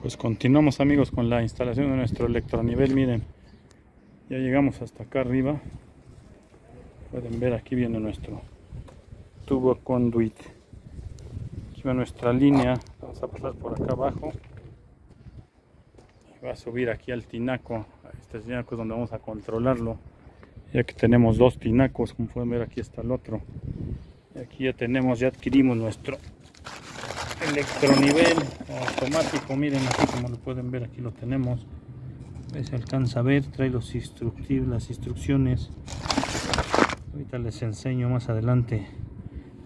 Pues continuamos amigos con la instalación de nuestro electronivel, miren, ya llegamos hasta acá arriba, pueden ver aquí viene nuestro tubo conduit, aquí va nuestra línea, vamos a pasar por acá abajo, va a subir aquí al tinaco, este tinaco es donde vamos a controlarlo, ya que tenemos dos tinacos, como pueden ver aquí está el otro, y aquí ya tenemos, ya adquirimos nuestro electronivel automático. Miren aquí como lo pueden ver aquí lo tenemos. Se alcanza a ver trae los instructivos las instrucciones. Ahorita les enseño más adelante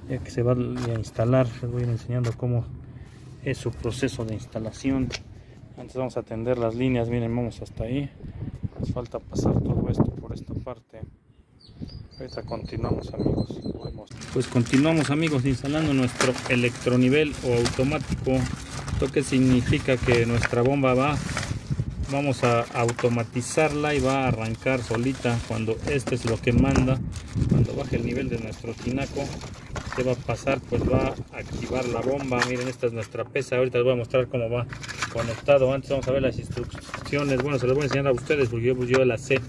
ya que se va a instalar les voy a ir enseñando cómo es su proceso de instalación. Antes vamos a atender las líneas miren vamos hasta ahí. Nos falta pasar todo esto por esta parte. Ahorita continuamos amigos. Pues continuamos amigos instalando nuestro electronivel o automático. Esto que significa que nuestra bomba va, vamos a automatizarla y va a arrancar solita cuando este es lo que manda. Cuando baje el nivel de nuestro tinaco, se va a pasar, pues va a activar la bomba. Miren, esta es nuestra pesa. Ahorita les voy a mostrar cómo va conectado. Antes vamos a ver las instrucciones. Bueno, se las voy a enseñar a ustedes porque yo, pues, yo la sé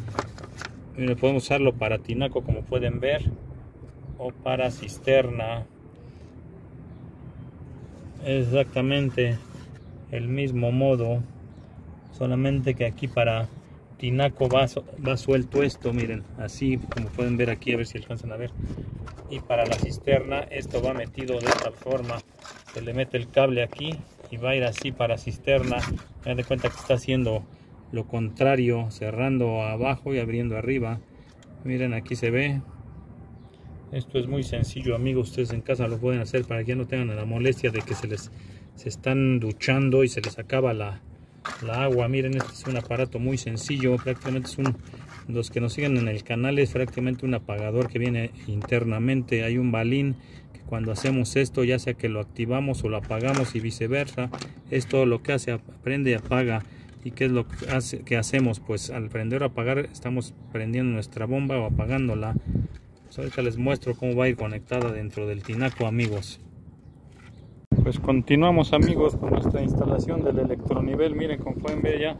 podemos usarlo para tinaco como pueden ver o para cisterna. Exactamente el mismo modo solamente que aquí para tinaco va, suelto esto miren así como pueden ver aquí a ver si alcanzan a ver. Y para la cisterna esto va metido de esta forma. Se le mete el cable aquí y va a ir así para cisterna. Me de cuenta que está haciendo lo contrario cerrando abajo y abriendo arriba. Miren aquí se ve esto es muy sencillo amigos ustedes en casa lo pueden hacer para que no tengan la molestia de que se les se están duchando y se les acaba la, agua. Miren este es un aparato muy sencillo. Prácticamente es un los que nos siguen en el canal es prácticamente un apagador que viene internamente. Hay un balín que cuando hacemos esto ya sea que lo activamos o lo apagamos y viceversa esto lo que hace prende y apaga. ¿Y qué es lo que, que hacemos? Pues al prender o apagar estamos prendiendo nuestra bomba o apagándola. Pues ahorita les muestro cómo va a ir conectada dentro del tinaco amigos. Pues continuamos amigos con nuestra instalación del electronivel. Miren como pueden ver ya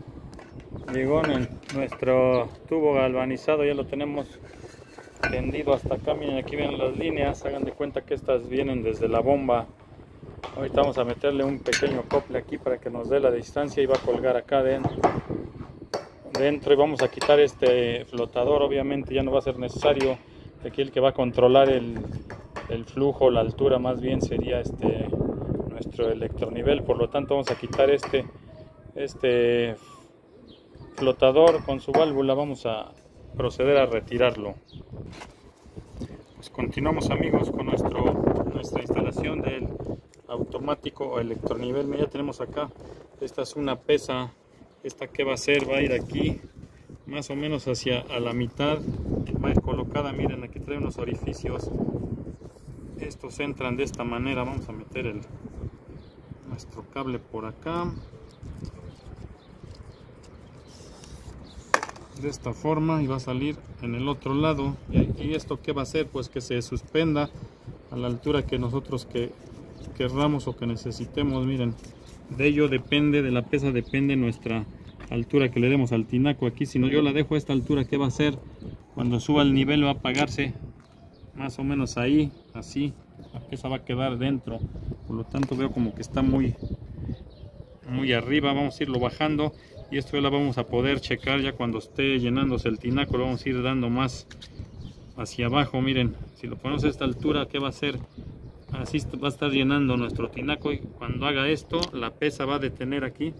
llegó en nuestro tubo galvanizado. Ya lo tenemos tendido hasta acá. Miren aquí ven las líneas. Hagan de cuenta que estas vienen desde la bomba ahorita vamos a meterle un pequeño cople aquí para que nos dé la distancia y va a colgar acá dentro dentro y vamos a quitar este flotador obviamente ya no va a ser necesario aquí el que va a controlar el, flujo la altura más bien sería este nuestro electronivel. Por lo tanto vamos a quitar este este flotador con su válvula. Vamos a proceder a retirarlo. Pues continuamos amigos con nuestra instalación del automático o electronivel ya tenemos acá. Esta es una pesa. Esta que va a ser va a ir aquí más o menos hacia a la mitad colocada miren aquí trae unos orificios. Estos entran de esta manera. Vamos a meter el nuestro cable por acá. De esta forma y va a salir en el otro lado. Y esto que va a hacer pues que se suspenda a la altura que nosotros que querramos o que necesitemos, miren, de ello depende, de la pesa depende nuestra altura que le demos al tinaco. Aquí, si no yo la dejo a esta altura, ¿qué va a hacer? Cuando suba el nivel va a apagarse más o menos ahí, así, la pesa va a quedar dentro, por lo tanto veo como que está muy muy arriba, vamos a irlo bajando y esto ya la vamos a poder checar ya cuando esté llenándose el tinaco, lo vamos a ir dando más hacia abajo, miren, si lo ponemos a esta altura, ¿qué va a hacer? así va a estar llenando nuestro tinaco y cuando haga esto la pesa va a detener aquí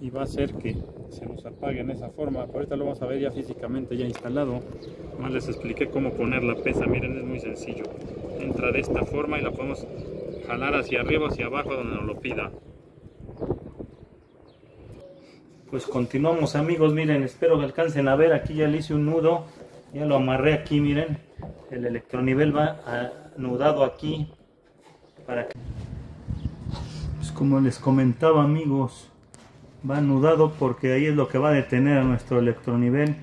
y va a hacer que se nos apague en esa forma. Ahorita lo vamos a ver ya físicamente ya instalado. Más les expliqué cómo poner la pesa. Miren es muy sencillo. Entra de esta forma y la podemos jalar hacia arriba hacia abajo donde nos lo pida. Pues continuamos amigos. Miren espero que alcancen a ver. Aquí ya le hice un nudo. Ya lo amarré aquí miren. El electronivel va anudado aquí pues como les comentaba amigos, va anudado porque ahí es lo que va a detener a nuestro electronivel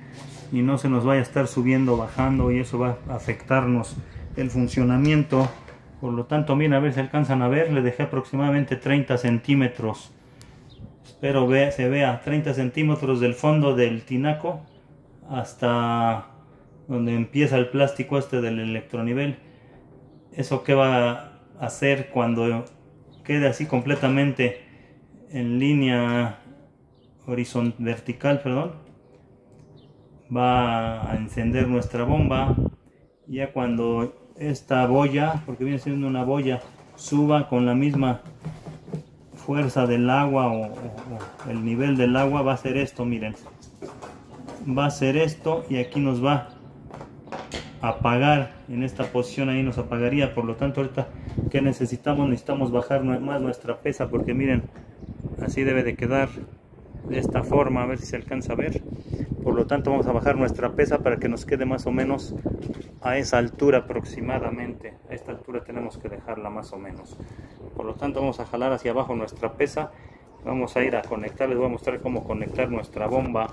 y no se nos vaya a estar subiendo, bajando y eso va a afectarnos el funcionamiento. Por lo tanto miren a ver si alcanzan a ver. Le dejé aproximadamente 30 centímetros. Espero ve, se vea 30 centímetros del fondo del tinaco hasta donde empieza el plástico este del electronivel. Eso que va a hacer cuando quede así completamente en línea horizontal vertical perdón va a encender nuestra bomba. Ya cuando esta boya porque viene siendo una boya suba con la misma fuerza del agua o, o, el nivel del agua va a ser esto miren. Va a ser esto y aquí nos va a apagar. En esta posición ahí nos apagaría. Por lo tanto ahorita que necesitamos necesitamos bajar más nuestra pesa porque miren así debe de quedar de esta forma a ver si se alcanza a ver. Por lo tanto vamos a bajar nuestra pesa para que nos quede más o menos a esa altura aproximadamente. A esta altura tenemos que dejarla más o menos. Por lo tanto vamos a jalar hacia abajo nuestra pesa. Vamos a ir a conectar. Les voy a mostrar cómo conectar nuestra bomba.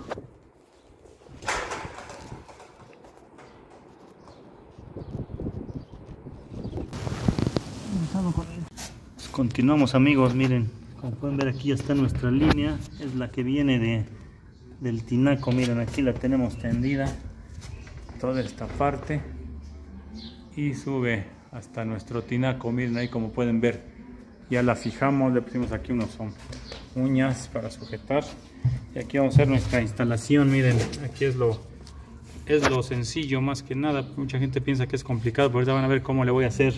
Continuamos amigos miren como pueden ver aquí ya está nuestra línea. Es la que viene de del tinaco. Miren aquí la tenemos tendida toda esta parte. Y sube hasta nuestro tinaco. Miren ahí como pueden ver ya la fijamos. Le pusimos aquí unos uñas para sujetar. Y aquí vamos a hacer nuestra instalación. Miren aquí es lo es lo sencillo más que nada. Mucha gente piensa que es complicado pero ahorita van a ver cómo le voy a hacer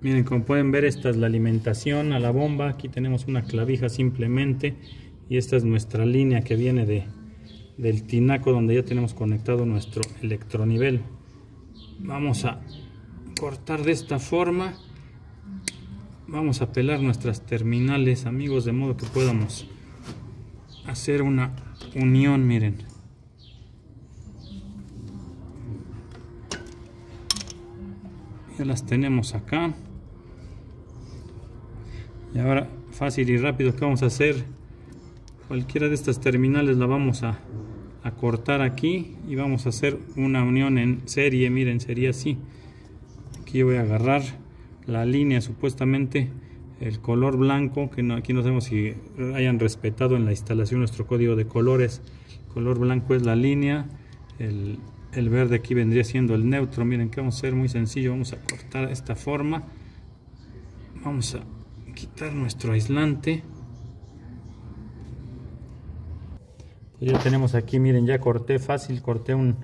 Miren, como pueden ver, esta es la alimentación a la bomba. Aquí tenemos una clavija simplemente. Y esta es nuestra línea que viene de, del tinaco donde ya tenemos conectado nuestro electronivel. Vamos a cortar de esta forma. Vamos a pelar nuestras terminales, amigos, de modo que podamos hacer una unión, miren. Ya las tenemos acá. Y ahora fácil y rápido que vamos a hacer cualquiera de estas terminales la vamos a, cortar aquí y vamos a hacer una unión en serie. Miren sería así. Aquí voy a agarrar la línea supuestamente el color blanco que no, aquí no sabemos si hayan respetado en la instalación nuestro código de colores. El color blanco es la línea el, el verde aquí vendría siendo el neutro. Miren que vamos a hacer muy sencillo vamos a cortar esta forma. Vamos a quitar nuestro aislante. Pues ya tenemos aquí miren ya corté fácil corté un,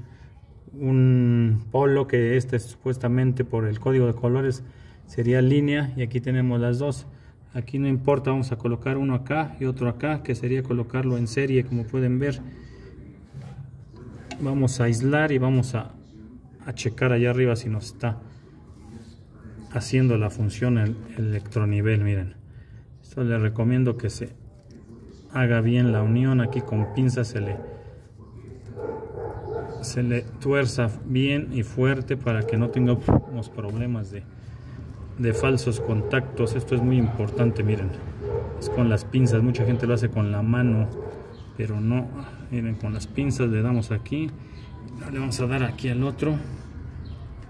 un polo que este supuestamente por el código de colores sería línea y aquí tenemos las dos. Aquí no importa vamos a colocar uno acá y otro acá que sería colocarlo en serie como pueden ver. Vamos a aislar y vamos a, a checar allá arriba si nos está haciendo la función el, el electronivel miren. Esto les recomiendo que se haga bien la unión aquí con pinzas se le se le tuerza bien y fuerte para que no tengamos problemas de, de falsos contactos. Esto es muy importante miren. Es con las pinzas mucha gente lo hace con la mano pero no. Miren con las pinzas le damos aquí. Le vamos a dar aquí al otro.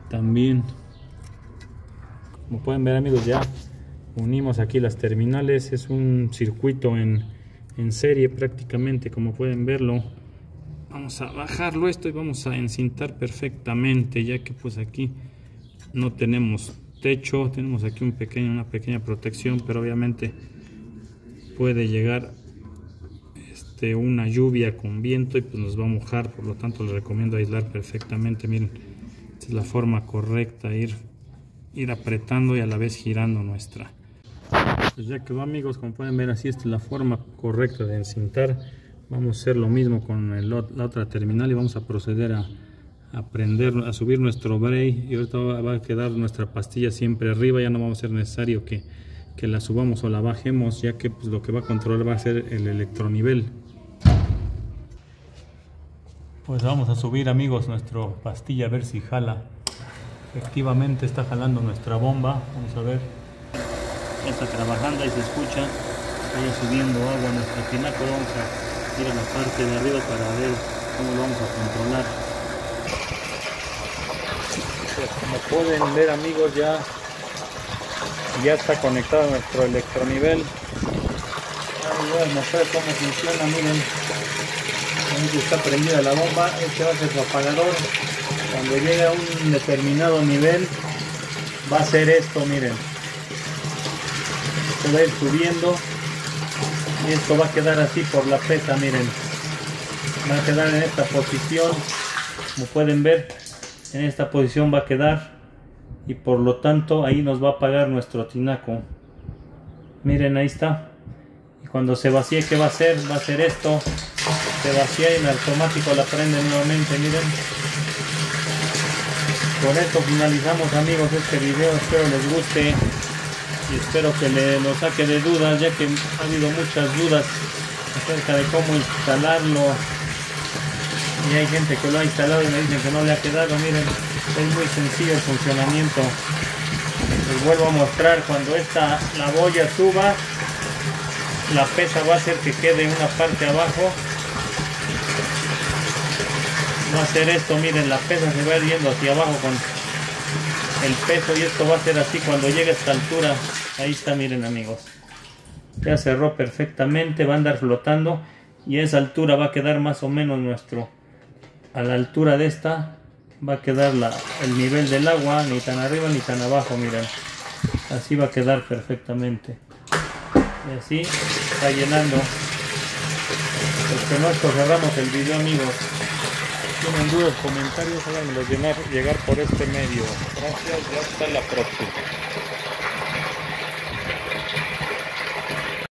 También como pueden ver amigos ya unimos aquí las terminales. Es un circuito en, en serie prácticamente como pueden verlo. Vamos a bajarlo esto y vamos a encintar perfectamente ya que pues aquí no tenemos techo. Tenemos aquí una pequeña protección pero obviamente puede llegar este, una lluvia con viento y pues nos va a mojar. Por lo tanto les recomiendo aislar perfectamente. Miren esta es la forma correcta ir ir apretando y a la vez girando nuestra. Pues ya quedó amigos como pueden ver así es la forma correcta de encintar. Vamos a hacer lo mismo con la otra terminal y vamos a proceder a, a prender a subir nuestro bray y ahorita va a quedar nuestra pastilla siempre arriba. Ya no va a ser necesario que, que la subamos o la bajemos ya que pues, lo que va a controlar va a ser el electronivel. Pues vamos a subir amigos nuestra pastilla a ver si jala efectivamente está jalando nuestra bomba. Vamos a ver. Está trabajando y se escucha. Vaya subiendo agua a nuestro tinaco. Vamos a ir a la parte de arriba para ver cómo lo vamos a controlar. Pues como pueden ver amigos ya ya está conectado nuestro electronivel. Voy a mostrar cómo funciona miren. Aquí está prendida la bomba. Este va a ser su apagador cuando llegue a un determinado nivel va a ser esto miren. Se va a ir subiendo y esto va a quedar así por la pesa miren. Va a quedar en esta posición como pueden ver en esta posición va a quedar y por lo tanto ahí nos va a apagar nuestro tinaco. Miren ahí está. Y cuando se vacíe ¿qué va a hacer? va a hacer esto. Se vacía y en automático la prende nuevamente miren con esto finalizamos amigos este video. Espero les guste y espero que le, lo saque de dudas ya que ha habido muchas dudas acerca de cómo instalarlo. Y hay gente que lo ha instalado y me dicen que no le ha quedado. Miren es muy sencillo el funcionamiento. Les vuelvo a mostrar cuando esta la boya suba la pesa va a hacer que quede una parte abajo a hacer esto miren la pesa se va yendo hacia abajo con el peso y esto va a ser así cuando llegue a esta altura. Ahí está miren amigos. Ya cerró perfectamente va a andar flotando y a esa altura va a quedar más o menos nuestro a la altura de esta va a quedar la, el nivel del agua ni tan arriba ni tan abajo miren. Así va a quedar perfectamente. Y así está llenando. Pues con esto cerramos el video amigos tienen dudas comentarios háganmelo llenar llegar por este medio. Gracias y hasta la próxima